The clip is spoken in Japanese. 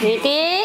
Titi